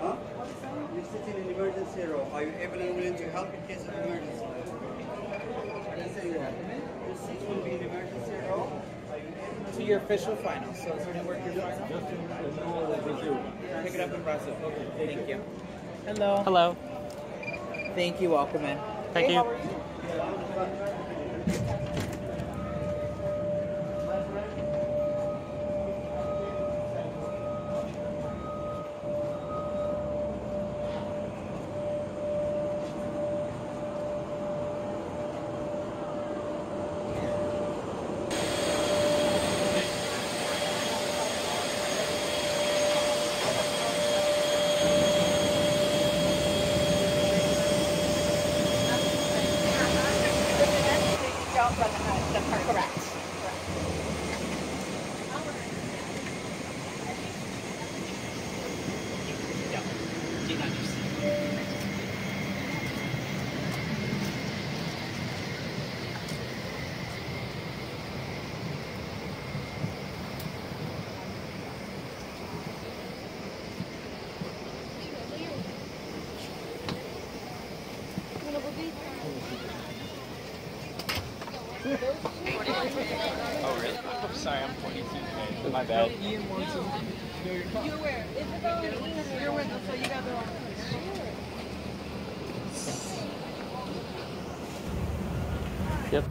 Huh? You're sitting in emergency room. Are you able and willing to help in case of emergency? Your seat will be in emergency room. To your official final. So it's going to work your final? Pick it up in Brazil. Okay, thank you. Hello. Hello. Thank you. Welcome in. Thank hey, you. Bad. Ian wants to know your call. You're aware. Isabel and Ian, you're with us, so you got the wrong. Yep.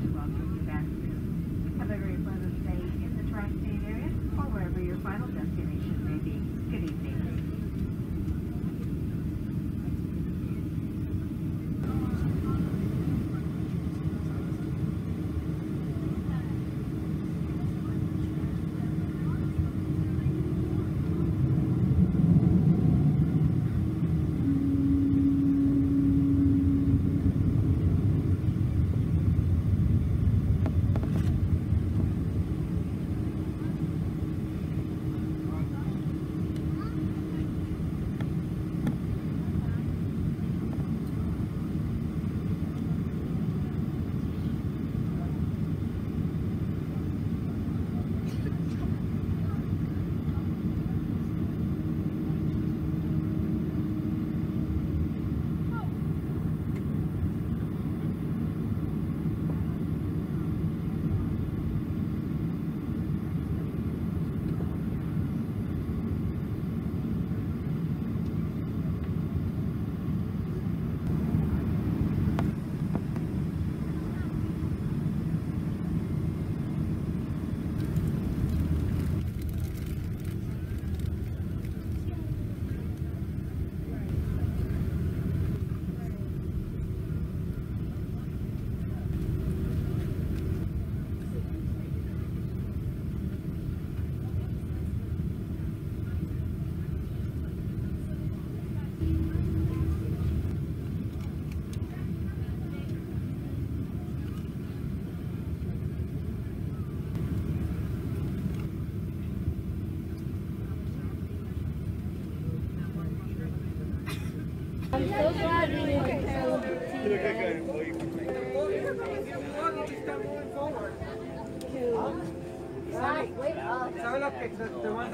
Have a very pleasant stay in the tri-state area or wherever your final destination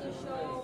show